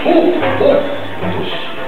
um, dois,